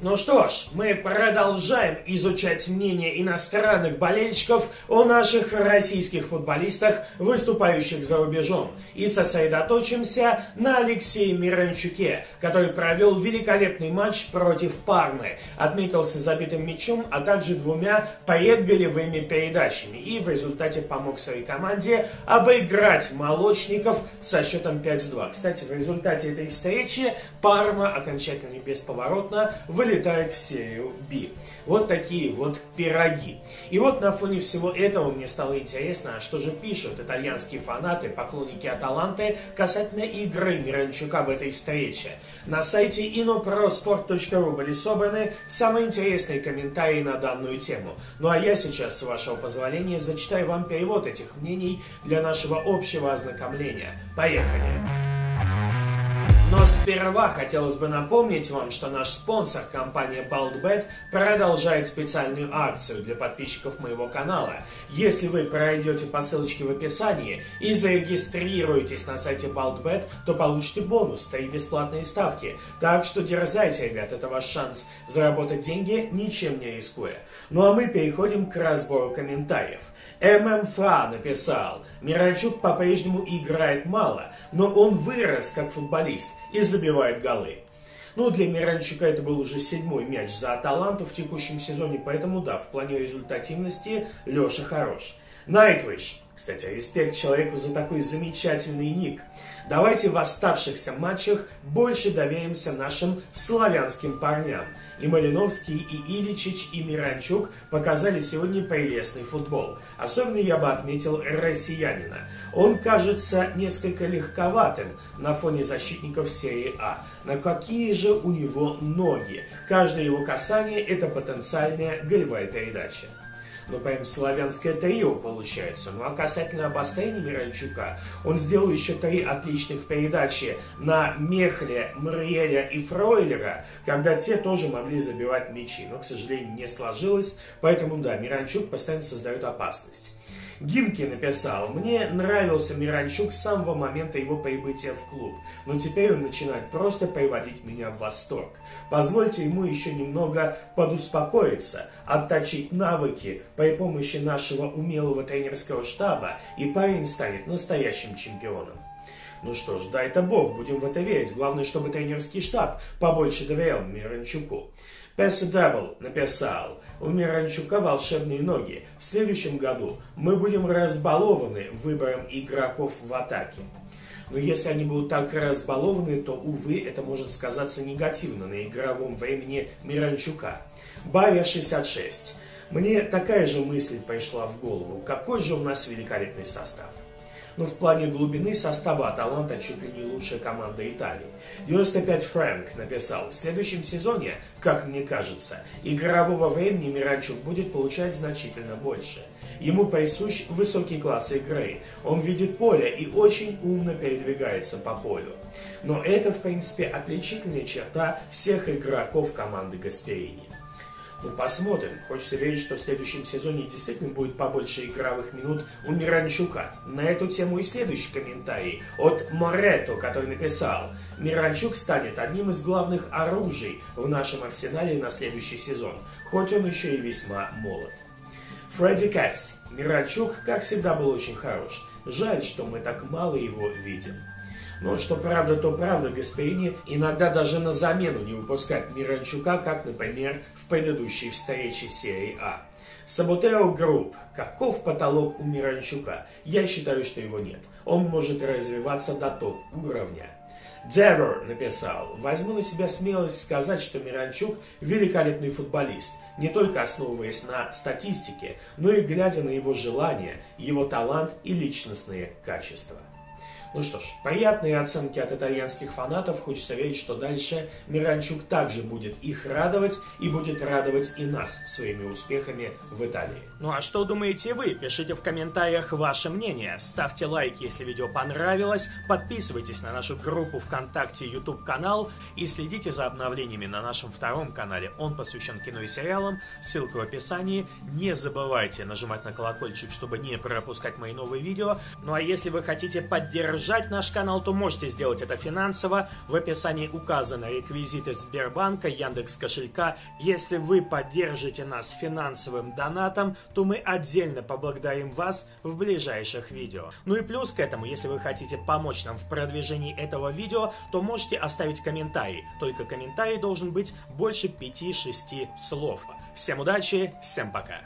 Ну что ж, мы продолжаем изучать мнение иностранных болельщиков о наших российских футболистах, выступающих за рубежом, и сосредоточимся на Алексее Миранчуке, который провел великолепный матч против Пармы, отметился забитым мячом, а также двумя предголевыми передачами. И в результате помог своей команде обыграть молочников со счетом 5-2. Кстати, в результате этой встречи Парма окончательно и бесповоротно вылетела вылетает в серию B. Вот такие вот пироги. И вот на фоне всего этого мне стало интересно, а что же пишут итальянские фанаты, поклонники Аталанты касательно игры Миранчука в этой встрече. На сайте inoprosport.ru были собраны самые интересные комментарии на данную тему. Ну а я сейчас, с вашего позволения, зачитаю вам перевод этих мнений для нашего общего ознакомления. Поехали! Но сперва хотелось бы напомнить вам, что наш спонсор, компания BaldBet, продолжает специальную акцию для подписчиков моего канала. Если вы пройдете по ссылочке в описании и зарегистрируетесь на сайте BaldBet, то получите бонус, 3 бесплатные ставки. Так что дерзайте, ребят, это ваш шанс заработать деньги, ничем не рискуя. Ну а мы переходим к разбору комментариев. ММФА написал, Миранчук по-прежнему играет мало, но он вырос как футболист и забивает голы. Ну, для Миранчука это был уже седьмой мяч за Аталанту в текущем сезоне, поэтому да, в плане результативности Леша хорош. Найтвиш. Кстати, респект человеку за такой замечательный ник. Давайте в оставшихся матчах больше доверимся нашим славянским парням. И Малиновский, и Иличич, и Миранчук показали сегодня прелестный футбол. Особенно я бы отметил россиянина. Он кажется несколько легковатым на фоне защитников серии А. Но какие же у него ноги? Каждое его касание – это потенциальная голевая передача ну, прям славянское трио получается. Ну, а касательно обострения Миранчука, он сделал еще три отличных передачи на Мехле, Мриеля и Фройлера, когда те тоже могли забивать мячи. Но, к сожалению, не сложилось, поэтому, да, Миранчук постоянно создает опасность. Гимки написал, мне нравился Миранчук с самого момента его прибытия в клуб, но теперь он начинает просто приводить меня в восторг. Позвольте ему еще немного подуспокоиться, отточить навыки при помощи нашего умелого тренерского штаба, и парень станет настоящим чемпионом. Ну что ж, дай-то бог, будем в это верить. Главное, чтобы тренерский штаб побольше доверял Миранчуку. Перседабл написал, у Миранчука волшебные ноги. В следующем году мы будем разбалованы выбором игроков в атаке. Но если они будут так разбалованы, то, увы, это может сказаться негативно на игровом времени Миранчука. Баря 66. Мне такая же мысль пришла в голову. Какой же у нас великолепный состав. Но ну, в плане глубины состава Аталанта чуть ли не лучшая команда Италии. 95 Фрэнк написал, в следующем сезоне, как мне кажется, игрового времени Миранчук будет получать значительно больше. Ему присущ высокий класс игры. Он видит поле и очень умно передвигается по полю. Но это, в принципе, отличительная черта всех игроков команды Гасперини. Ну, посмотрим. Хочется верить, что в следующем сезоне действительно будет побольше игровых минут у Миранчука. На эту тему и следующий комментарий от Морето, который написал «Миранчук станет одним из главных оружий в нашем арсенале на следующий сезон, хоть он еще и весьма молод». Фредди Кэтс. Миранчук, как всегда, был очень хорош. Жаль, что мы так мало его видим. Но что правда, то правда, Гасперини иногда даже на замену не выпускает Миранчука, как, например, в предыдущей встрече серии А. Саботео Групп. Каков потолок у Миранчука? Я считаю, что его нет. Он может развиваться до топ-уровня. Девер написал, возьму на себя смелость сказать, что Миранчук великолепный футболист, не только основываясь на статистике, но и глядя на его желания, его талант и личностные качества. Ну что ж, приятные оценки от итальянских фанатов. Хочется верить, что дальше Миранчук также будет их радовать и будет радовать и нас своими успехами в Италии. Ну а что думаете вы? Пишите в комментариях ваше мнение. Ставьте лайк, если видео понравилось. Подписывайтесь на нашу группу ВКонтакте и YouTube канал и следите за обновлениями на нашем втором канале. Он посвящен кино и сериалам. Ссылка в описании. Не забывайте нажимать на колокольчик, чтобы не пропускать мои новые видео. Ну а если вы хотите поддержать поддержать наш канал, то можете сделать это финансово. В описании указаны реквизиты Сбербанка, Яндекс кошелька. Если вы поддержите нас финансовым донатом, то мы отдельно поблагодарим вас в ближайших видео. Ну и плюс к этому, если вы хотите помочь нам в продвижении этого видео, то можете оставить комментарий. Только комментарий должен быть больше 5-6 слов. Всем удачи, всем пока!